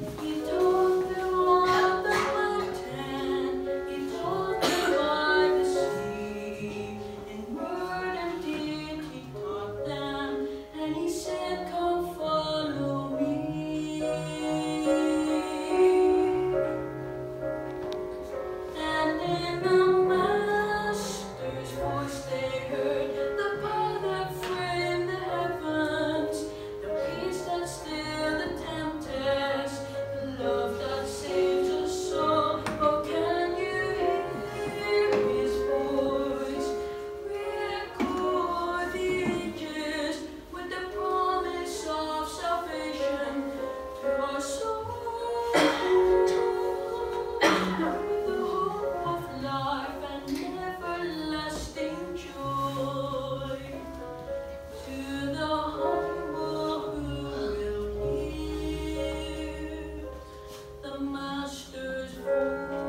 Thank you. marche de.